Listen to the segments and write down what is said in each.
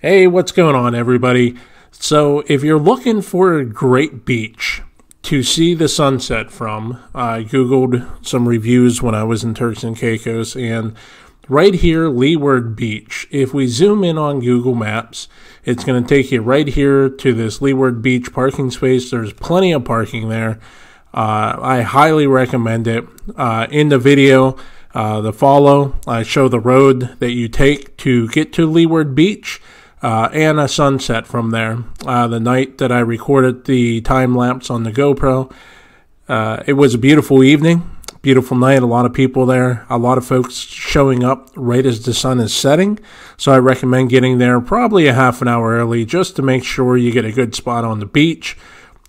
Hey, what's going on, everybody? So, if you're looking for a great beach to see the sunset from, I Googled some reviews when I was in Turks and Caicos, and right here, Leeward Beach. If we zoom in on Google Maps, it's going to take you right here to this Leeward Beach parking space. There's plenty of parking there. Uh, I highly recommend it. Uh, in the video, uh, the follow, I show the road that you take to get to Leeward Beach uh, and a sunset from there. Uh, the night that I recorded the time lapse on the GoPro, uh, it was a beautiful evening, beautiful night. A lot of people there, a lot of folks showing up right as the sun is setting. So I recommend getting there probably a half an hour early just to make sure you get a good spot on the beach,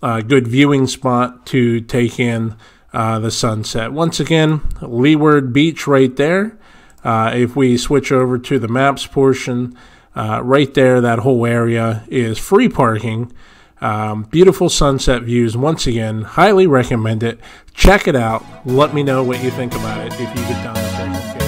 a good viewing spot to take in. Uh, the sunset. Once again, Leeward Beach right there. Uh, if we switch over to the maps portion, uh, right there, that whole area is free parking. Um, beautiful sunset views. Once again, highly recommend it. Check it out. Let me know what you think about it if you get down to